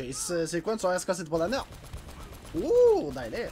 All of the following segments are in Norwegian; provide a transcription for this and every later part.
chase sequence, og jeg skal sitte på den, ja. Oh, deilig.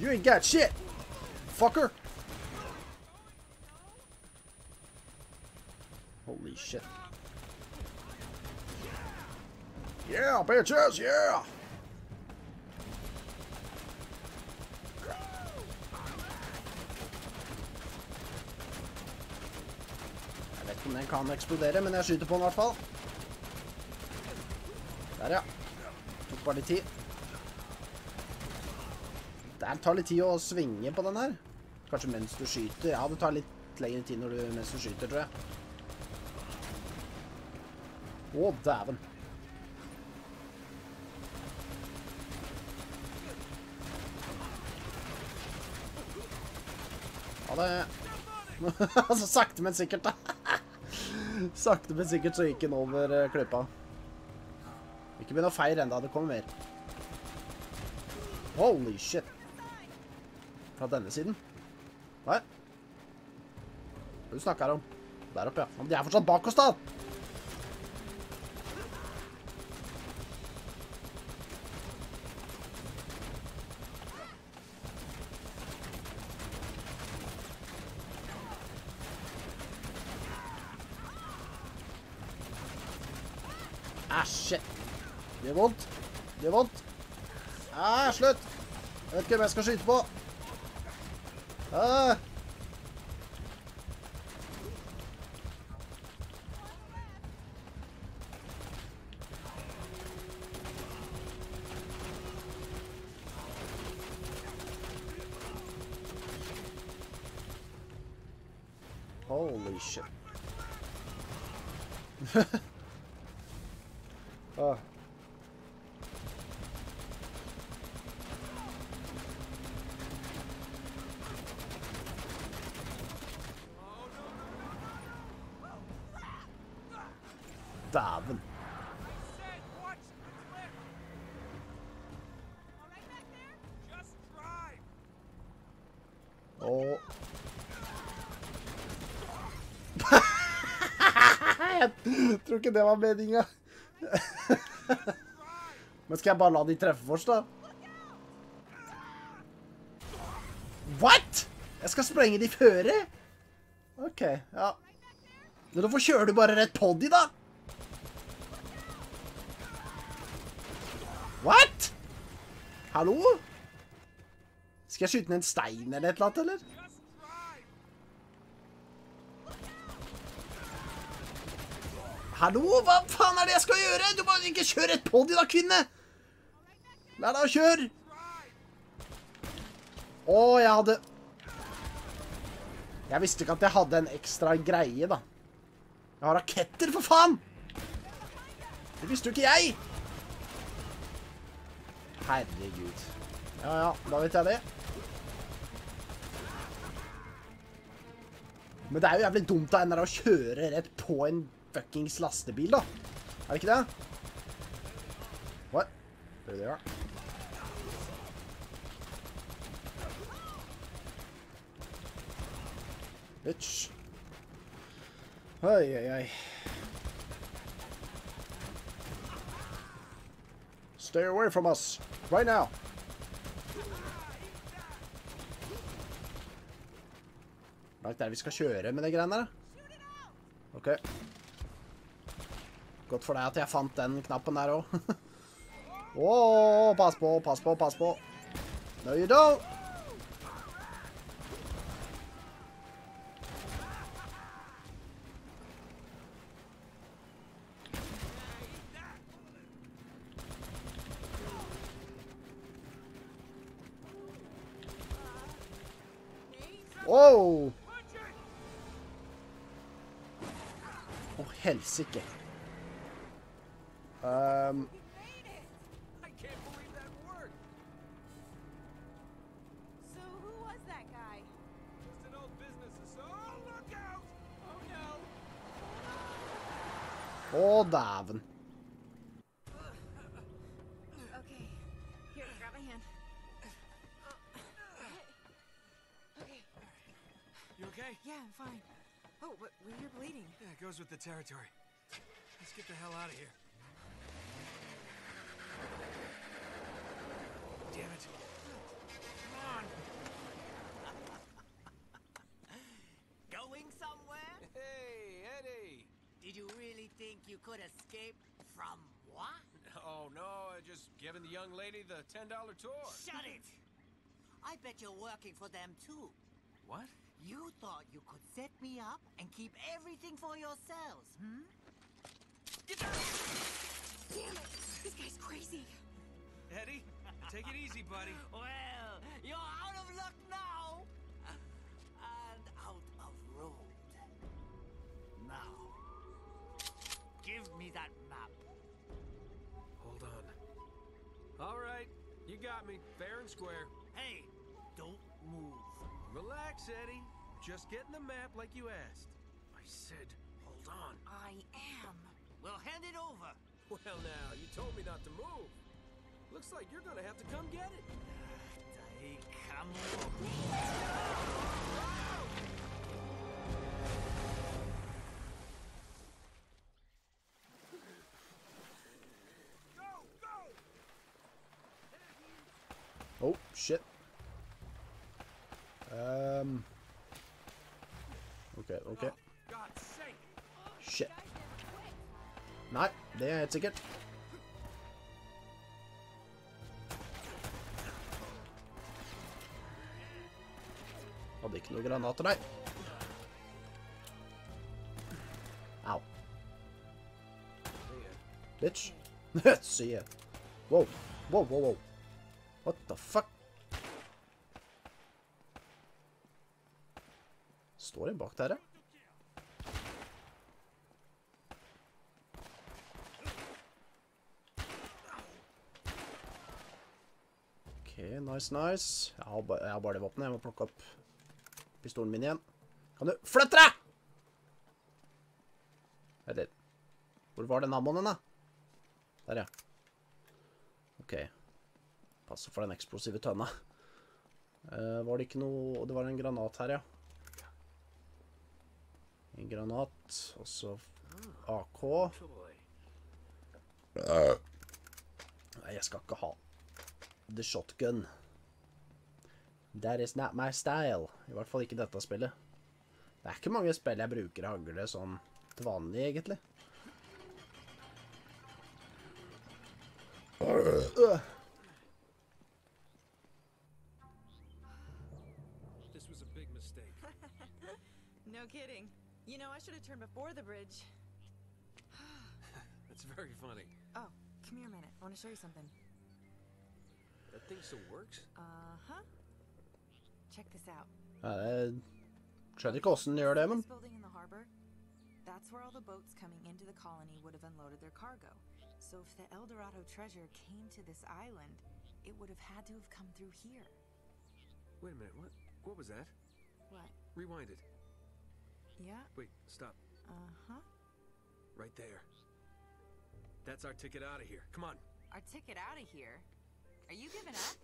You ain't got shit, fucker. Holy shit. Yeah, bitches, yeah! Jeg vet ikke om den kan eksplodere, men jeg skyter på den i hvert fall. Der, ja. Tok bare litt tid. Det tar litt tid å svinge på den her. Kanskje mens du skyter. Ja, det tar litt lengre tid når du, mens du skyter, tror jeg. Å, dæven. Ja, det... altså, sakte, men sikkert, da. sakte, men sikkert så gikk den over uh, klippa. Ikke begynn å feire enda, det kommer mer. Holy shit. Fra denne siden. Hva? Det du snakker om? Der oppe, ja. De er fortsatt bak oss, da! Vondt. Det gjør vondt. Ah, slutt. Jeg vet ikke hvem jeg skal skyte på. Ah. Holy shit. drive. Og Jeg tror ikke det var meninga. Men skal jeg bare la de treffe først, da? What?! Jeg skal sprenge de føre? OK, ja. Men hvorfor kjører du bare rett på de, da? What?! Hallo? Skal jeg skyte ned en stein eller et eller annet, eller? Hallo, hva faen er det jeg skal gjøre? Du må ikke kjøre et poddy da, kvinne! La da, kjør! Å, jeg hadde... Jeg visste ikke at jeg hadde en ekstra greie, da. Jeg har raketter, for faen! Det visste jo ikke jeg! Herregud. Ja, ja, da vet jeg det. Men det er jo jævlig dumt av NRA å kjøre rett på en fuckings lastebil, da. Er det ikke det? What? There they are. Bitch. Oi, oi, oi. Stay away from us. Right now. Det er der vi skal kjøre med de greiene der, da? Ok. Godt for deg at jeg fant den knappen der også. Åh, pass på, pass på, pass på. No, you don't. Oh, look out! Oh no. å, dæven. Yeah, I'm fine. Oh, but you're bleeding. Yeah, it goes with the territory. Let's get the hell out of here. Damn it. Come on. Going somewhere? Hey, Eddie. Did you really think you could escape from what? Oh, no, I just given the young lady the $10 tour. Shut it! I bet you're working for them, too. What? You thought you could set me up and keep everything for yourselves, hmm? Damn it! This guy's crazy. Eddie, take it easy, buddy. Well, you're out of luck now! And out of road. Now, give me that map. Hold on. All right, you got me, fair and square. Hey, don't move. Relax, Eddie. Just getting the map like you asked. I said, hold on. I am. Well, hand it over. Well, now, you told me not to move. Looks like you're gonna have to come get it. Dai camo. Oh, shit. Um. OK, OK. God's sake! Shit. Nei, det er helt sikkert. Hadde ikke noen granater der. Au. Bitch. See it. Wow. Wow, wow, wow. What the fuck? Står en bak der, ja. Ok, nice, nice. Jeg har, ba jeg bare det våpenet. Jeg må plukke opp pistolen min igjen. Kan du flytte deg?! Eller, hvor var den ammoen, da? Der, ja. Ok. Passer for den eksplosive tønna. Eh, var det ikke noe... Det var en granat her, ja. En granat, og så AK. Nei, jeg skal ikke ha the shotgun. That is not my style. I hvert fall ikke dette spillet. Det er ikke mange spill jeg bruker hagle sånn til vanlig, egentlig. Dette var was a big mistake. No kidding. You know, I should have turned before the bridge. That's very funny. Oh, come here a minute. I want to show you something. That thing still works? Uh huh. Check this out. Ja, jeg skjønner ikke hvordan den gjør det, men This building in the harbor, that's where all the boats coming into the colony would have unloaded their cargo. So if the El Dorado treasure came to this island, it would have had to have come through here. Wait a minute, what? What was that? What? Rewind it. Yeah? Wait, stop. Uh huh. Right there. That's our ticket out of here. Come on. Our ticket out of here? Are you giving up?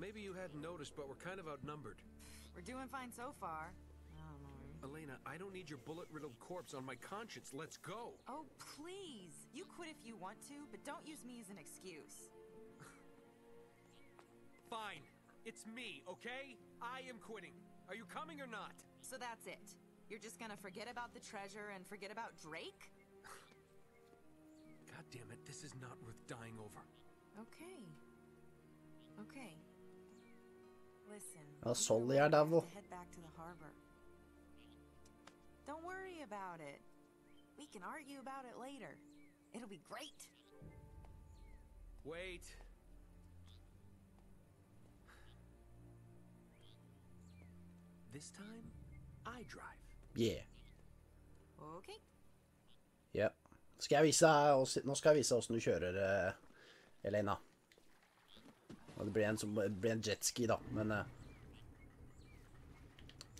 Maybe you hadn't noticed, but we're kind of outnumbered. We're doing fine so far. Don't. Elena, I don't need your bullet-riddled corpse on my conscience. Let's go. Oh, please! You quit if you want to, but don't use me as an excuse. Fine. It's me, okay? I am quitting. Are you coming or not? So that's it. You're just gonna forget about the treasure and forget about Drake? God damn it, this is not worth dying over. Okay. Okay. Listen. Ja, we Solly really er devil. head back to the harbor. Don't worry about it. We can argue about it later. It'll be great. Wait. This time, I drive. yeah. Okay. Ja. Skal jeg vise oss- nå skal jeg vise hvordan du kjører, eh, Elena. Og det blir en, som, det blir en jetski, da, men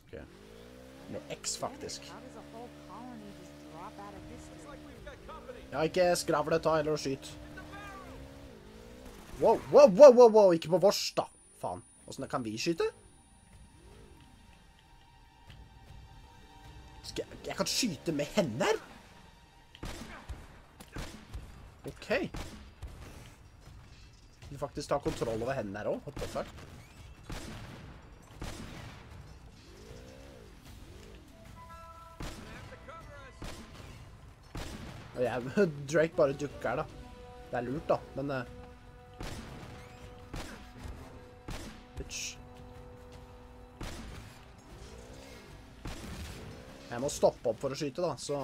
Ok. Med X, faktisk. Ja, ikke skravle, ta heller og skyt. Wow, wow, wow, wow, wow, ikke på vårs, da. Faen. Åssen kan vi skyte? Jeg, kan skyte med hender? OK. Du faktisk ta kontroll over hendene her òg? hoppå sagt. Og jeg, Drake bare dukker da. Det er lurt, da, men uh... Bitch. Jeg må stoppe opp for å skyte, da, så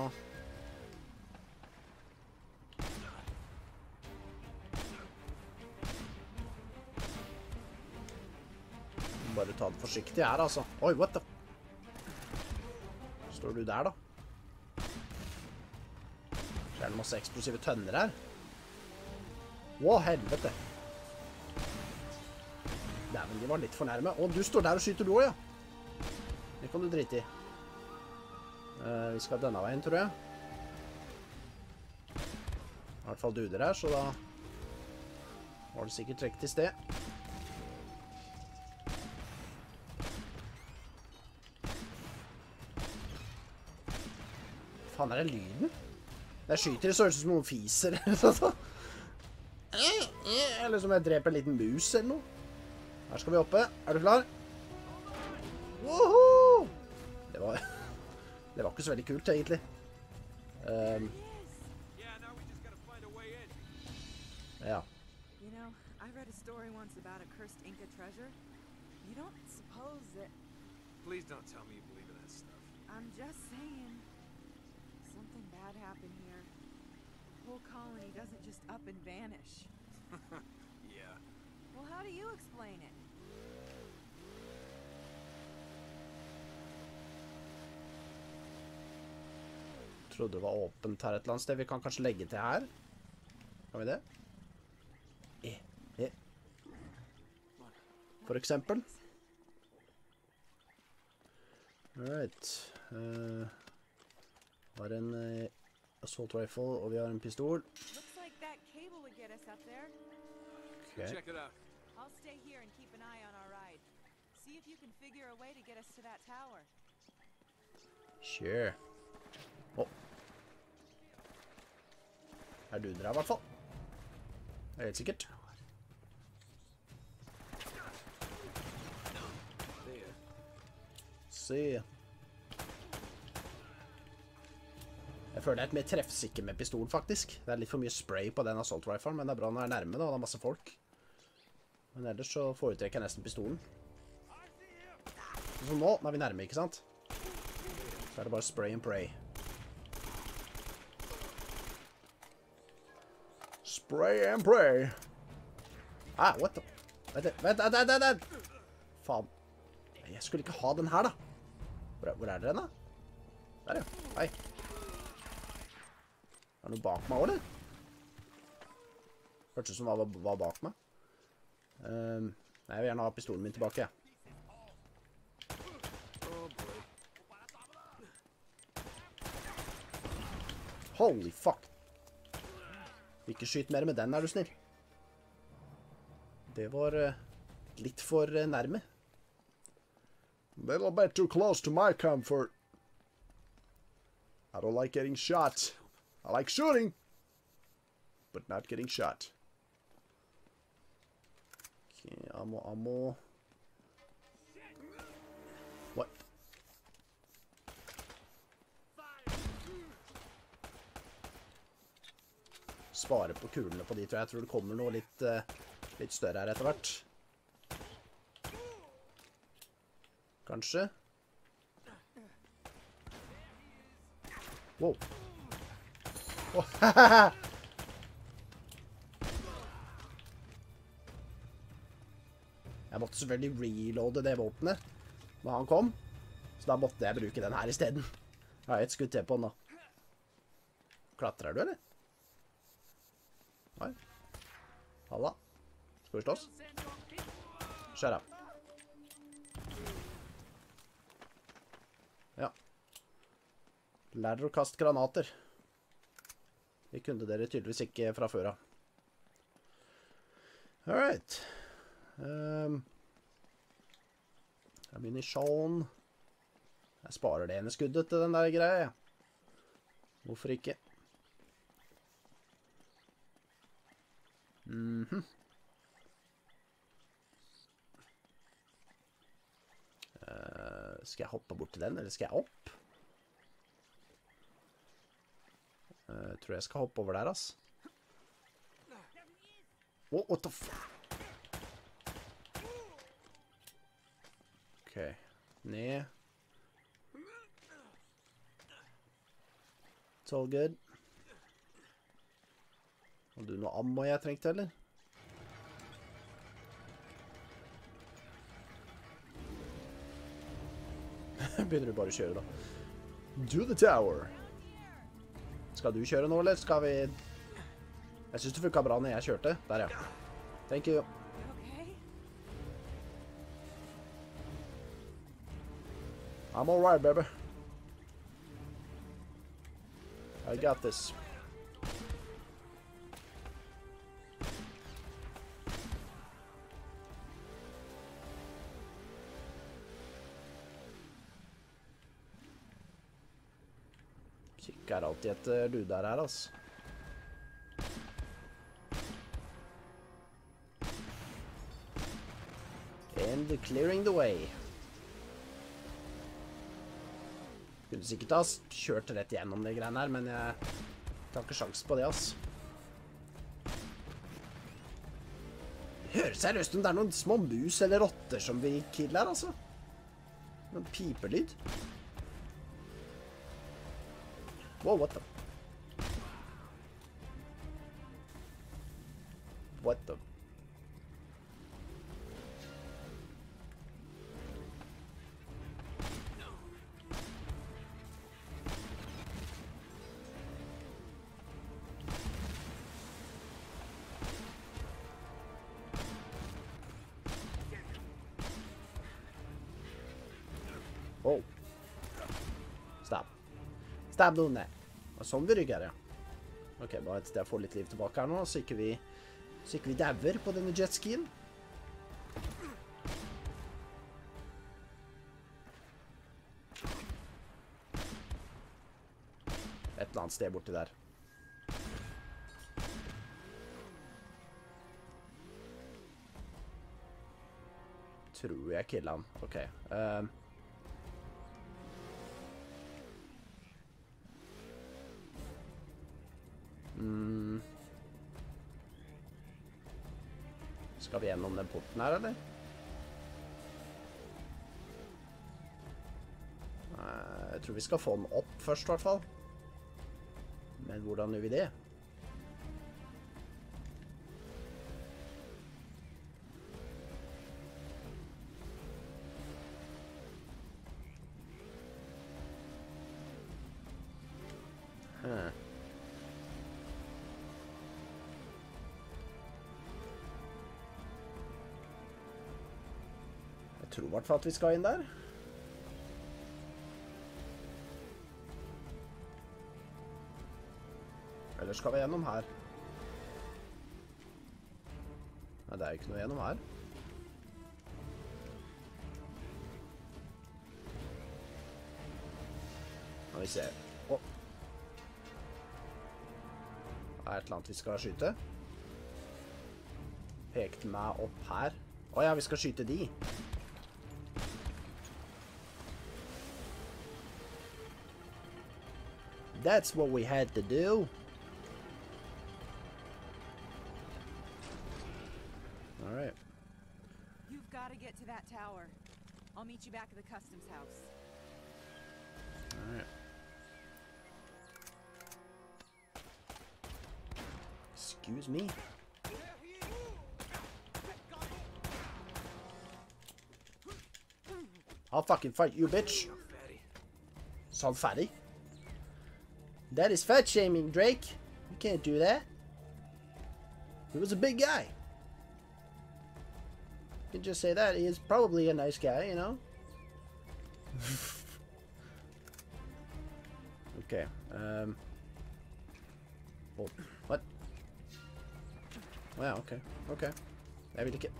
Bare ta det forsiktig her, altså. Oi, what the Står du der, da? Så er det masse eksplosive tønner her. Å, helvete. Dæven, de var litt for nærme. Å, du står der og skyter du òg, ja. Det kan du drite i. Eh, vi skal denne veien, tror jeg. I hvert fall duder her, så da var det sikkert riktig sted. Faen, er det lyden? Jeg skyter, så størrelse som noen fiser. Eller som jeg dreper en liten mus eller noe. Her skal vi oppe. Er du klar? Det var ikke så veldig kult, egentlig. Um, Yeah, we just gotta find a way in. ja. You know, I read a story once about a cursed Inca treasure. You don't suppose that. Please don't tell me you believe in that stuff. I'm just saying. Something bad happened here. The whole colony doesn't just up and vanish. Yeah. Well, how do you explain it? Trodde det var åpent her et eller annet sted. Vi kan kanskje legge til her. Kan vi det? E, e. For eksempel. Alright. Uh, har en uh, assault rifle, og vi har en pistol. Looks like that cable would get us up there. Ok. Check it out. I'll stay here and keep an eye on our ride. See if you can figure a way to get us to that tower. Sure. Å. Her duder det i hvert fall. Det er helt sikkert. Se. Jeg føler jeg er mer treffsikker med pistol, faktisk. Det er litt for mye spray på den assault rifleen, men det er bra når jeg er nærme, da, og det er masse folk. Men ellers så foretrekker jeg nesten pistolen. Sånn som nå, nå er vi nærme, ikke sant? Så er det bare spray and pray. Spray and pray. Ah, what the? Vent, vent, vent, vent, vent. Faen. Jeg skulle ikke ha den her, da. Hvor er, hvor er dere da? Der, ja. Hei. Er det noe bak meg eller? Hørtes ut som det var, bak meg. Um, jeg vil gjerne ha pistolen min tilbake. Oh. Holy fuck. Ikke skyt mer med den, er du snill. Det var eh, litt for eh, nærme. Little bit too close to my comfort. I don't like getting shot. I like shooting, but not getting shot. Okay, ammo, ammo. Spare på kulene på de, tror jeg. Jeg tror det kommer noe litt, eh, litt større her etter hvert. Kanskje. Wow. Oh, Jeg måtte selvfølgelig reloade det våpenet når han kom, så da måtte jeg bruke den her isteden. Jeg har et skudd til på den, da. Klatrer du, eller? Nei. Halla. Skal vi slåss? Shut up. Ja. Dere å kaste granater. Det kunne dere tydeligvis ikke fra før av. All right. Ammunisjon. Jeg sparer det ene skuddet til den der greia. Hvorfor ikke? Mm -hmm. uh, skal jeg hoppe bort til den, eller skal jeg opp? Uh, tror jeg skal hoppe over der, ass. Oh, what the fuck? OK. Ned. It's all good. Har du noe ammo jeg trengte, eller? Begynner du bare å kjøre, da. To the tower. Skal du kjøre nå, eller skal vi Jeg syns det funka bra når jeg kjørte. Der, ja. Thank you. I'm all right, baby. I got this. Kikker du der er her, altså. And clearing the way. Kunne sikkert ha kjørt rett gjennom de greiene her, men jeg tar ikke sjans på det. Det høres seriøst som det er noen små mus eller rotter som vi kille her, altså. Noen pipelyd. Wow, what the... What the... Stop. Stop doing that. Og sånn vi rygger, ja. Ok, bare et sted jeg får litt liv tilbake her nå, så ikke vi, så ikke vi dauer på denne jetskien. Et eller annet sted borti der. Tror jeg killa han. Ok. ehm. Mm. Skal vi gjennom den porten her, eller? Jeg tror vi skal få den opp først, i hvert fall. Men hvordan gjør vi det? Tror i hvert fall at vi skal inn der. Eller skal vi gjennom her? Nei, det er ikke noe gjennom her. Nå vi ser Å. Det er et eller annet vi skal skyte. Pekte meg opp her. Å ja, vi skal skyte de. That's what we had to do. All right. You've got to get to that tower. I'll meet you back at the customs house. All right. Excuse me. I'll fucking fight you, bitch. So fatty. That is fat shaming, Drake. You can't do that. He was a big guy. You can just say that. He is probably a nice guy, you know? okay. Um. Oh, what? Wow, okay. Okay. Jeg vil ikke.